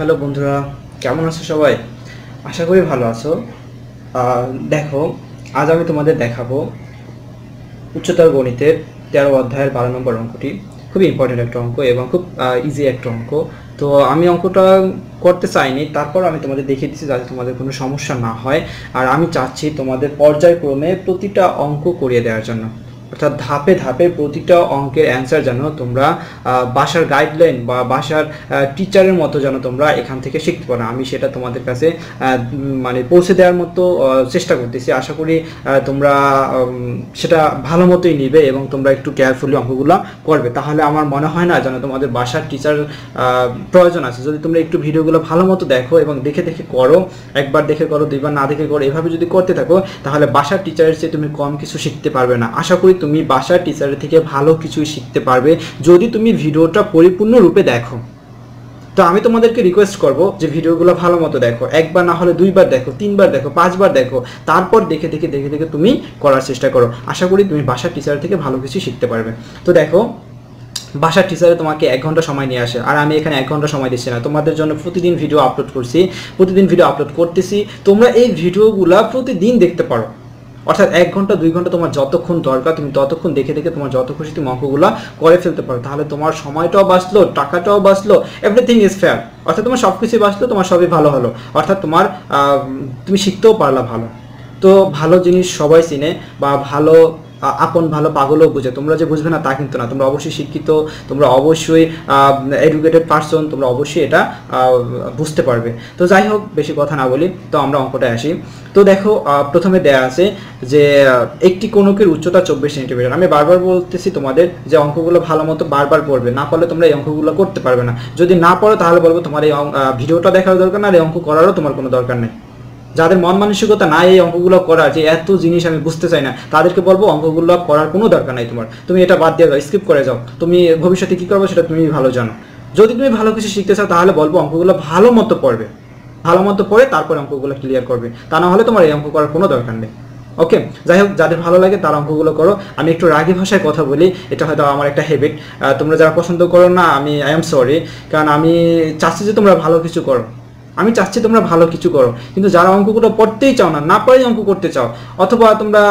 Hello বন্ধুরা, কেমন আছো সবাই? আশা করি ভালো আছো। দেখো, আজ আমি তোমাদের দেখাবো উচ্চতর গণিতের তেরো অধ্যায়ের বারো নম্বর অঙ্কটি। খুবই ইম্পর্টেন্ট একটা অঙ্ক এবং খুব ইজি একটা অঙ্ক। তো আমি অঙ্কটা করতে চাইনি, তারপর আমি তোমাদের দেখিয়ে দিচ্ছি যাতে তোমাদের কোনো সমস্যা না হয়। আর আমি চাচ্ছি তোমাদের পর্যায়ক্রমে প্রতিটা অঙ্ক করিয়ে দেওয়ার জন্য। অর্থাৎ ধাপে ধাপে প্রতিটা অঙ্কের অ্যান্সার যেন তোমরা বাসার গাইডলাইন বা বাসার টিচারের মতো যেন তোমরা এখান থেকে শিখতে পারো। আমি সেটা তোমাদের কাছে মানে পৌঁছে দেওয়ার মতো চেষ্টা করতেছি। আশা করি তোমরা সেটা ভালো মতোই নিবে এবং তোমরা একটু কেয়ারফুলি অঙ্কগুলো করবে। তাহলে আমার মনে হয় না যেন তোমাদের বাসার টিচার প্রয়োজন আছে। যদি তোমরা একটু ভিডিওগুলো ভালো মতো দেখো এবং দেখে দেখে করো, একবার দেখে করো, দুইবার না দেখে করো, এভাবে যদি করতে থাকো, তাহলে বাসার টিচারের চেয়ে তুমি কম কিছু শিখতে পারবে না। আশা করি তুমি বাসার টিচারের থেকে ভালো কিছুই শিখতে পারবে যদি তুমি ভিডিওটা পরিপূর্ণ রূপে দেখো। তো আমি তোমাদেরকে রিকোয়েস্ট করব যে ভিডিওগুলো ভালো মতো দেখো। একবার না হলে দুইবার দেখো, তিনবার দেখো, পাঁচবার দেখো, তারপর দেখে দেখে দেখে দেখে তুমি করার চেষ্টা করো। আশা করি তুমি বাসার টিচার থেকে ভালো কিছু শিখতে পারবে। তো দেখো, বাসার টিচারে তোমাকে এক ঘণ্টা সময় নিয়ে আসে। আর আমি এখানে এক ঘণ্টা সময় দিচ্ছি না। তোমাদের জন্য প্রতিদিন ভিডিও আপলোড করছি। প্রতিদিন ভিডিও আপলোড করতেছি। তোমরা এই ভিডিওগুলা প্রতিদিন দেখতে পারো। অর্থাৎ এক ঘণ্টা, দুই ঘণ্টা তোমার যতক্ষণ দরকার, তুমি ততক্ষণ দেখে দেখে তোমার যত খুশি তুমি অঙ্কগুলো করে ফেলতে পারো। তাহলে তোমার সময়টাও বাঁচলো, টাকাটাও বাঁচলো এভরিথিং ইজ ফেয়ার অর্থাৎ তোমার সব কিছুই বাঁচলো, তোমার সবই ভালো হলো। অর্থাৎ তোমার তুমি শিখতেও পারলা ভালো। তো ভালো জিনিস সবাই চিনে বা ভালো আপন ভালো পাগলও বুঝে। তোমরা যে বুঝবে না তা কিন্তু না। তোমরা অবশ্যই শিক্ষিত, তোমরা অবশ্যই এডুকেটেড পারসন তোমরা অবশ্যই এটা বুঝতে পারবে। তো যাই হোক, বেশি কথা না বলি, তো আমরা অঙ্কটায় আসি। তো দেখো প্রথমে দেয়া আছে যে একটি কোণকের উচ্চতা চব্বিশ সেন্টিমিটার। আমি বারবার বলতেছি তোমাদের যে অঙ্কগুলো ভালো মতো বারবার পড়বে। না পারলে তোমরা এই অঙ্কগুলো করতে পারবে না। যদি না পড়ো তাহলে বলব তোমার এই ভিডিওটা দেখার দরকার না, আর এই অঙ্ক করারও তোমার কোনো দরকার নেই। যাদের মন মানসিকতা নাই এই অঙ্কগুলো করার যে এত জিনিস আমি বুঝতে চাই না, তাদেরকে বলব অঙ্কগুলো করার কোনো দরকার নাই তোমার। তুমি এটা বাদ দিয়ে যাও স্কিপ করে যাও। তুমি ভবিষ্যতে কি করবে সেটা তুমি ভালো জানো। যদি তুমি ভালো কিছু শিখতে চাও তাহলে বলব অঙ্কগুলো ভালো মতো পড়বে। ভালো মতো পড়ে তারপরে অঙ্কগুলো ক্লিয়ার করবে। তা না হলে তোমার এই অঙ্ক করার কোনো দরকার নেই। ওকে যাই হোক, যাদের ভালো লাগে তারা অঙ্কগুলো করো। আমি একটু রাগী ভাষায় কথা বলি, এটা হয়তো আমার একটা হ্যাবিট তোমরা যারা পছন্দ করো না, আমি আই এম সরি কারণ আমি চাচ্ছি যে তোমরা ভালো কিছু করো। আমি চাচ্ছি তোমরা ভালো কিছু করো। কিন্তু যারা অঙ্কগুলো পড়তেই চাও না না পারে অঙ্ক করতে চাও, অথবা তোমরা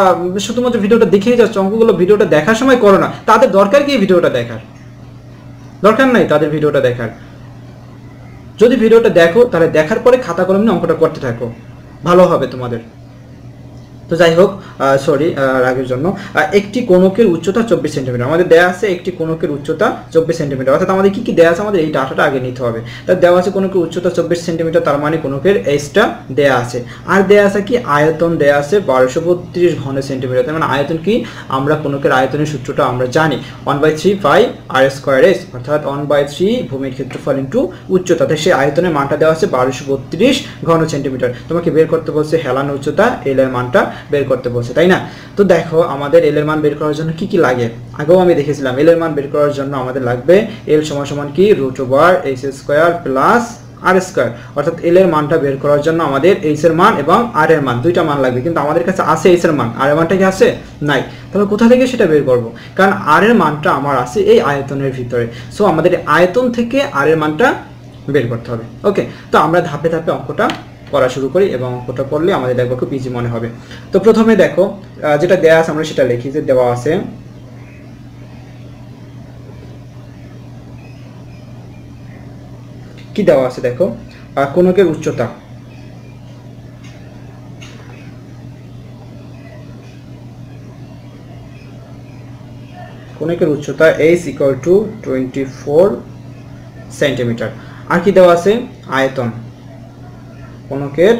শুধুমাত্র ভিডিওটা দেখেই যাচ্ছ, অঙ্কগুলো ভিডিওটা দেখার সময় করো না, তাদের দরকার কি ভিডিওটা দেখার? দরকার নাই তাদের ভিডিওটা দেখার। যদি ভিডিওটা দেখো, তাহলে দেখার পরে খাতা কলম নিয়ে অঙ্কটা করতে থাকো। ভালো হবে তোমাদের। তো যাই হোক সরি রাগের জন্য। একটি কোণকের উচ্চতা চব্বিশ সেন্টিমিটার আমাদের দেয়া আছে একটি কোণকের উচ্চতা চব্বিশ সেন্টিমিটার অর্থাৎ আমাদের কি কি দেয়া আছে? আমাদের এই ডাটাটা আগে নিতে হবে। তার দেওয়া আছে কোণকের উচ্চতা চব্বিশ সেন্টিমিটার তার মানে কোণকের এইচটা দেয়া আছে। আর দেয়া আছে কি? আয়তন দেয়া আছে বারোশো বত্রিশ ঘন সেন্টিমিটার তার মানে আয়তন কি? আমরা কোণকের আয়তনের সূত্রটা আমরা জানি। One by three five r square s অর্থাৎ ওয়ান বাই থ্রি ভূমির ক্ষেত্রফল ইন্টু উচ্চতা। সেই আয়তনের মানটা দেওয়া আছে বারোশো বত্রিশ ঘন সেন্টিমিটার তোমাকে বের করতে বলছে হেলান উচ্চতা এল এর মানটা বের করতে বলছে, তাই না? তো দেখো, আমাদের এল এর মান বের করার জন্য কি কি লাগে? আগেও আমি দেখেছিলাম এল এর মান বের করার জন্য আমাদের লাগবে এল সমান সমান কি? Root over h square plus r square অর্থাৎ এল এর মানটা বের করার জন্য আমাদের এইচ এর মান এবং আর এর মান, দুইটা মান লাগবে। কিন্তু আমাদের কাছে আছে এইচ এর মান আর এর মানটা কি আছে? নাই। তাহলে কোথা থেকে সেটা বের করব? কারণ আর এর মানটা আমার আছে এই আয়তনের ভিতরে। সো আমাদের আয়তন থেকে আর এর মানটা বের করতে হবে। ওকে তো আমরা ধাপে ধাপে অঙ্কটা করা শুরু করি এবং অঙ্কটা করলে আমাদের দেখব খুব ইজি মনে হবে। তো প্রথমে দেখো যেটা দেওয়া আছে আমরা সেটা লিখি যে দেওয়া আছে কি দেওয়া আছে দেখো? আহ, কোণকের উচ্চতা। কোণকের উচ্চতা h equal to twenty four centimetre আর কি দেওয়া আছে? আয়তন। কোণকের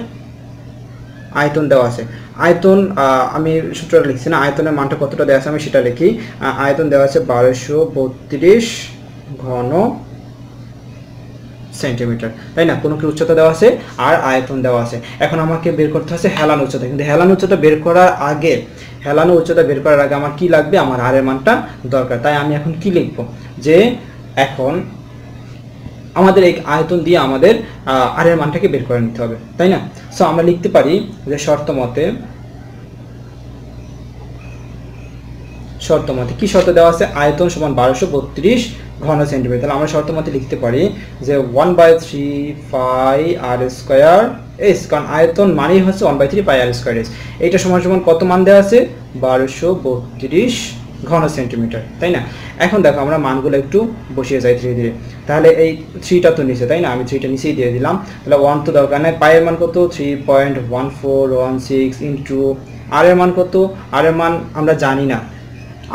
আয়তন দেওয়া আছে। আয়তন আমি সূত্রটা লিখছি না, আয়তনের মানটা কতটা দেওয়া আছে আমি সেটা লিখি। আয়তন দেওয়া আছে বারোশো বত্রিশ ঘন সেন্টিমিটার, তাই না? কোনো কি উচ্চতা দেওয়া আছে? আর আয়তন দেওয়া আছে। এখন আমাকে বের করতে হচ্ছে হেলান উচ্চতা। কিন্তু হেলান উচ্চতা বের করার আগে, হেলানো উচ্চতা বের করার আগে আমার কি লাগবে? আমার আরের মানটা দরকার। তাই আমি এখন কি লিখব? যে এখন আমাদের এই আয়তন দিয়ে আমাদের আর এর মানটাকে বের করে নিতে হবে, তাই না? সো আমরা লিখতে পারি যে শর্ত মতে শর্ত মতে, কি শর্ত দেওয়া আছে? আয়তন সমান বারোশো বত্রিশ ঘন সেন্টিমিটার। তাহলে আমরা শর্ত মতে লিখতে পারি যে one by three pi r square s কারণ আয়তন মানেই হচ্ছে one by three pi r square s এইটা সমান সমান কত মান দেওয়া আছে? বারোশো বত্রিশ ঘন সেন্টিমিটার তাই না? এখন দেখো আমরা মানগুলো একটু বসিয়ে যাই ধীরে ধীরে। তাহলে এই থ্রিটা তো নিচে, তাই না? আমি থ্রিটা নিচেই দিয়ে দিলাম। তাহলে ওয়ান তো দরকার নেই। পায়ের মান কত? Three point one four one six into r এর মান কত? আর এর মান আমরা জানি না।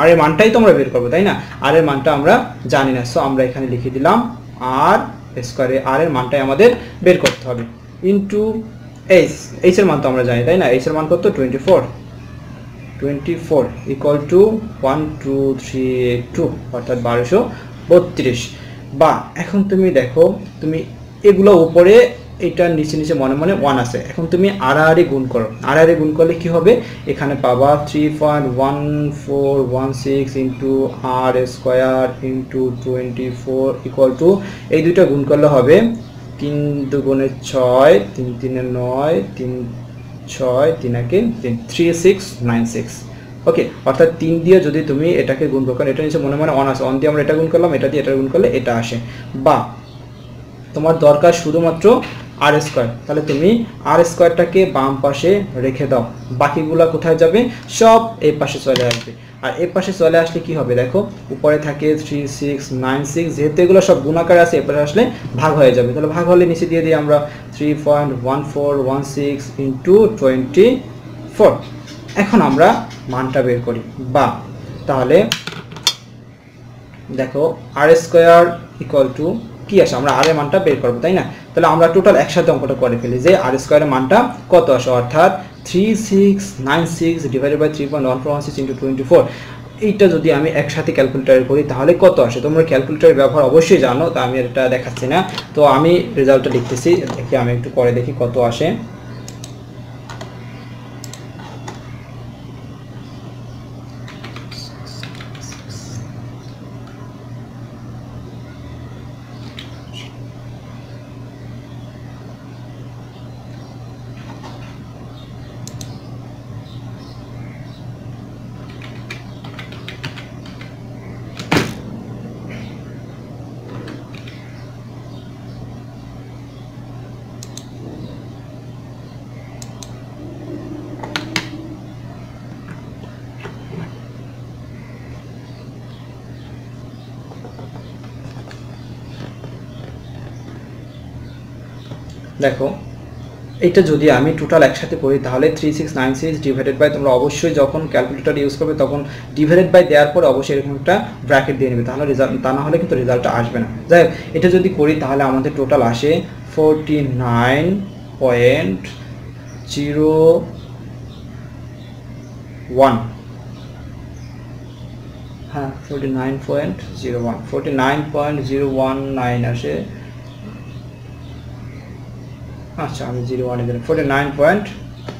আর এর মানটাই তো আমরা বের করব, তাই না? আর এর মানটা আমরা জানি না। সো আমরা এখানে লিখে দিলাম আর স্কোয়ারে আর এর মানটাই আমাদের বের করতে হবে। ইন্টু এইচ এইচ এর মান তো আমরা জানি, তাই না? এইচ এর মান কত? Twenty four twenty four equal to one two three two অর্থাৎ বারোশো বত্রিশ। বা এখন তুমি দেখো, তুমি এগুলো উপরে, এটার নিচে নিচে মনে মনে ওয়ান আছে। এখন তুমি আড়াআড়ি গুণ করো। আড়াআড়ি গুণ করলে কি হবে? এখানে পাবা three point one four one six into r square into twenty four equal to এই দুইটা গুণ করলে হবে তিন দুগুণে ছয়, তিন তিনে নয়, তিন ছয়, তিন একে three six nine six okay অর্থাৎ তিন দিয়ে যদি তুমি এটাকে গুণ করো এটা নিচে মনে মনে অন আসে অন দিয়ে আমরা এটা গুণ করলাম, এটা দিয়ে এটা গুণ করলে এটা আসে। বা তোমার দরকার শুধুমাত্র আর স্কোয়ার তাহলে তুমি আর স্কোয়ারটাকে বাম পাশে রেখে দাও। বাকিগুলা কোথায় যাবে? সব এই পাশে চলে আসবে। আর এই পাশে চলে আসলে কি হবে দেখো? উপরে থাকে থ্রি সিক্স নাইন সিক্স যেহেতু এগুলো সব গুণাকার আছে, এরপরে আসলে ভাগ হয়ে যাবে। তাহলে ভাগ হলে নিচে দিয়ে দিই আমরা three point one four one six into twenty four এখন আমরা মানটা বের করি। বা তাহলে দেখো আর স্কোয়ার ইকুয়াল টু কি আসে? আমরা আর এর মানটা বের করব, তাই না? তাহলে আমরা টোটাল একসাথে অঙ্কটা করে ফেলি যে আর স্কোয়ারের মানটা কত আসে? অর্থাৎ three six nine six divided by three point one four one six into twenty four এইটা যদি আমি একসাথে ক্যালকুলেটার করি, তাহলে কত আসে? তোমরা ক্যালকুলেটারের ব্যবহার অবশ্যই জানো, তা আমি এটা দেখাচ্ছি না। তো আমি রেজাল্টটা লিখতেছি, দেখি আমি একটু পরে দেখি কত আসে। দেখো এটা যদি আমি টোটাল একসাথে করি তাহলে three six nine six divided by তোমরা অবশ্যই যখন ক্যালকুলেটর ইউজ করবে, তখন ডিভাইডেড বাই দেওয়ার পর অবশ্যই এরকম একটা ব্র্যাকেট দিয়ে নেবে। তাহলে রেজাল্ট তা না হলে কিন্তু রেজাল্টটা আসবে না। যাই হোক, এটা যদি করি, তাহলে আমাদের টোটাল আসে forty nine point zero one হ্যাঁ forty nine point zero one forty nine point zero one nine আসে আচ্ছা আমি জিরো ওয়ানে দিলাম forty nine point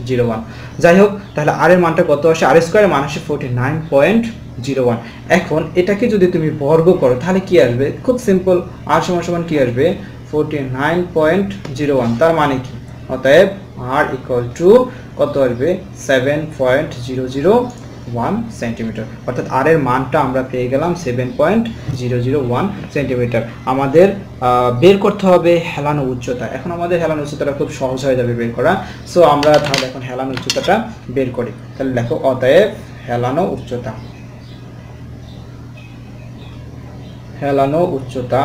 zero one যাই হোক, তাহলে আর এর মানটা কত আসে? আর স্কোয়ারের মান আসে forty nine point zero one এখন এটাকে যদি তুমি বর্গ করো, তাহলে কি আসবে? খুব সিম্পল আর সমান সমান কি আসবে? Forty nine point zero one তার মানে কি? অতএব আর ইকুয়াল টু কত আসবে? Seven point zero zero one centimetre অর্থাৎ আর এর মানটা আমরা পেয়ে গেলাম seven point zero zero one centimetre আমাদের বের করতে হবে হেলানো উচ্চতা। এখন আমাদের হেলানো উচ্চতাটা খুব সহজ হয়ে যাবে বের করা। সো আমরা তাহলে এখন হেলানো উচ্চতাটা বের করি। তাহলে দেখো অতএব হেলানো উচ্চতা। হেলানো উচ্চতা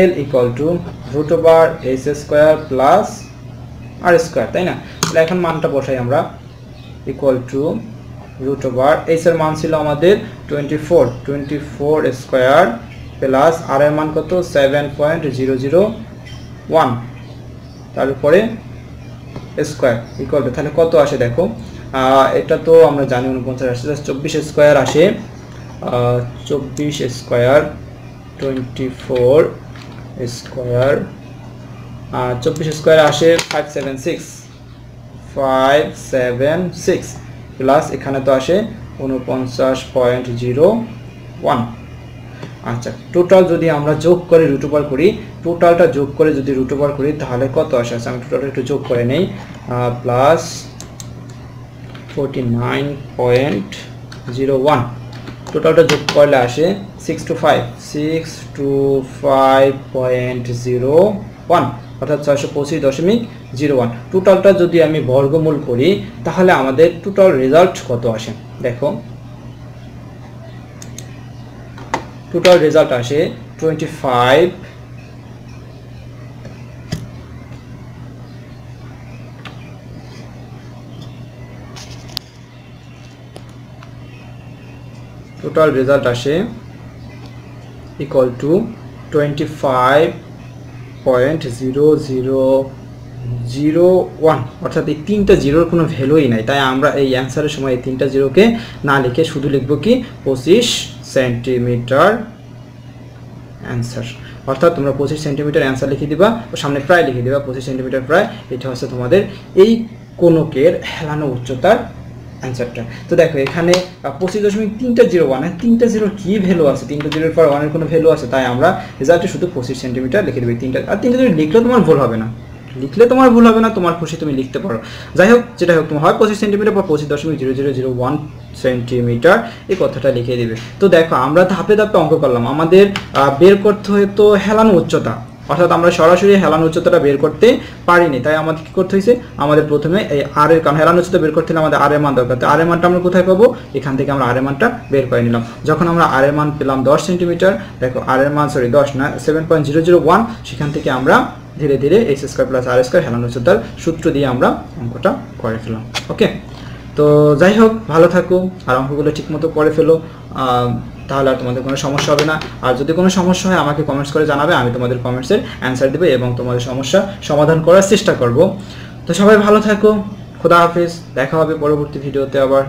l equal to root over s square plus r square তাই না? তাহলে এখন মানটা বসাই আমরা। Equal to root over h এর মান ছিল আমাদের twenty four twenty four square plus r এর মান কত? Seven point zero zero one তারপরে স্কোয়ার ইকুয়াল টু তাহলে কত আসে দেখো? এটা তো আমরা জানি উনপঞ্চাশ আসে চব্বিশ স্কোয়ার আসে। চব্বিশ স্কোয়ার টোয়েন্টি ফোর স্কোয়ার চব্বিশ স্কোয়ার আসে five seven six five seven six plus এখানে তো আসে উনপঞ্চাশ পয়েন্ট জিরো ওয়ান। আচ্ছা টোটাল যদি আমরা যোগ করে রুট ওভার করি টোটালটা যোগ করে যদি রুট ওভার করি, তাহলে কত আসে? আচ্ছা আমি টোটালটা একটু যোগ করে নেই। Plus forty nine point zero one টোটালটা যোগ করলে আসে six two five six two five point zero one অর্থাৎ ছয়শো পঁচিশ দশমিক জিরো ওয়ান। টোটালটা যদি আমি বর্গমূল করি, তাহলে আমাদের টোটাল রেজাল্ট কত আসে? দেখো। টোটাল রেজাল্ট আসে টোয়েন্টি ফাইভ টোটাল রেজাল্ট আসে equal to twenty five point zero zero zero one অর্থাৎ এই তিনটা জিরোর কোনো ভ্যালুই নাই। তাই আমরা এই অ্যান্সারের সময় এই তিনটা জিরোকে না লিখে শুধু লিখব কি? পঁচিশ সেন্টিমিটার অ্যান্সার অর্থাৎ তোমরা পঁচিশ সেন্টিমিটার অ্যান্সার লিখে দিবা, ও সামনে প্রায় লিখে দিবা, পঁচিশ সেন্টিমিটার প্রায়। এটা হচ্ছে তোমাদের এই কোনকের হেলানো উচ্চতার অ্যান্সারটা তো দেখো, এখানে পঁচিশ দশমিক তিনটা জিরো ওয়ান তিনটা জিরোর কী ভ্যালু আছে? তিনটা জিরোর পর ওয়ানের কোনো ভ্যালু আছে? তাই আমরা রেজাল্টে শুধু পঁচিশ সেন্টিমিটার লিখে দেবে। তিনটা, আর তিনটা জিরো লিখলেও তোমার ভুল হবে না। লিখলে তোমার ভুল হবে না, তোমার খুশি তুমি লিখতে পারো। যাই হোক, যেটা হোক, তোমার হয় পঁচিশ সেন্টিমিটার বা পঁচিশ দশমিক zero zero zero one centimetre এই কথাটা লিখে দেবে। তো দেখো, আমরা ধাপে ধাপে অঙ্ক করলাম। আমাদের বের করতে হয়তো হেলানো উচ্চতা। অর্থাৎ আমরা সরাসরি হেলান উচ্চতাটা বের করতে পারিনি। তাই আমাদের কি করতে হয়েছে? আমাদের প্রথমে এই আর এর কারণ, হেলান উচ্চতা বের করতে হলে আমাদের আর এর মান দরকার। তো আর এর মানটা আমরা কোথায় পাবো? এখান থেকে আমরা আর এর মানটা বের করে নিলাম। যখন আমরা আর এর মান পেলাম দশ সেন্টিমিটার, দেখো আর এর মান সরি দশ না seven point zero zero one সেখান থেকে আমরা ধীরে ধীরে x square plus r square হেলান উচ্চতার সূত্র দিয়ে আমরা অঙ্কটা করে ফেলাম ওকে তো যাই হোক, ভালো থাকো, আর অঙ্কগুলো ঠিকমতো করে ফেলো। তাহলে আর তোমাদের কোনো সমস্যা হবে না। আর যদি কোনো সমস্যা হয়, আমাকে কমেন্টস করে জানাবে, আমি তোমাদের কমেন্টসের অ্যান্সার দেবো এবং তোমাদের সমস্যা সমাধান করার চেষ্টা করব। তো সবাই ভালো থাকো, খোদা হাফিজ, দেখা হবে পরবর্তী ভিডিওতে আবার।